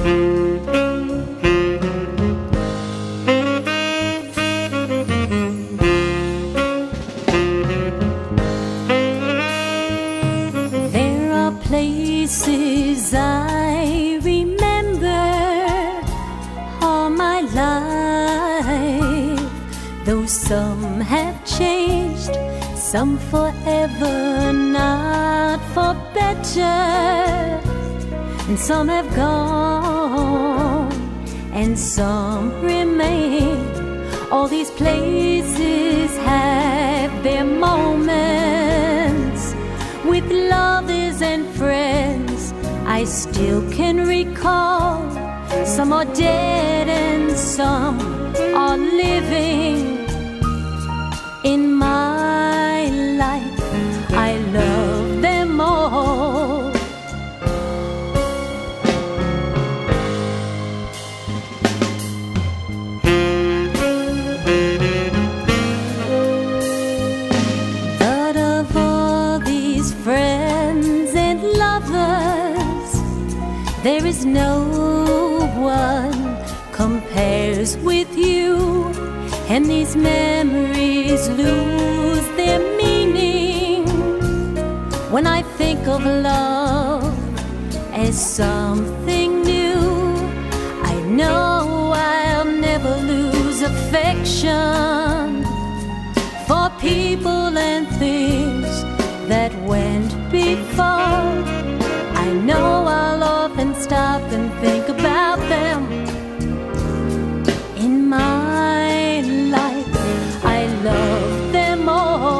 There are places I remember all my life, though some have changed, some forever, not for better, and some have gone, and some remain. All these places have their moments with lovers and friends. I still can recall some are dead and some are living. In my there is no one compares with you, and these memories lose their meaning when I think of love as something new. I know I'll never lose affection for people and things that went before. Stop and think about them. In my life, I love them all.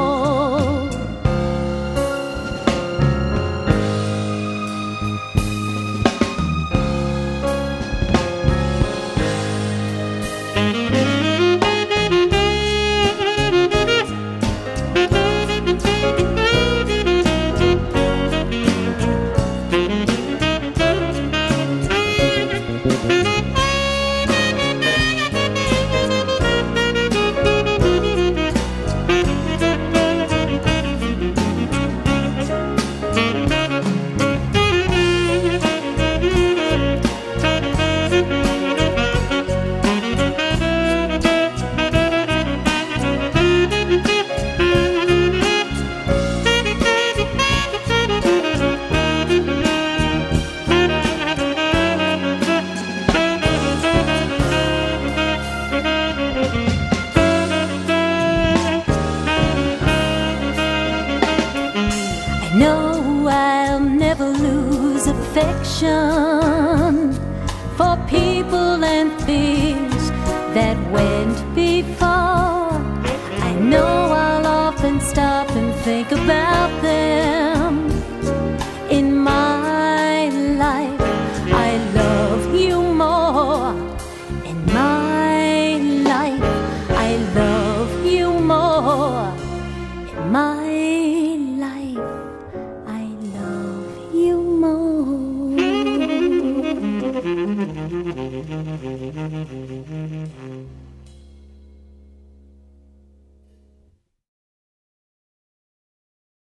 Affection for people and things that went before. Mm-hmm.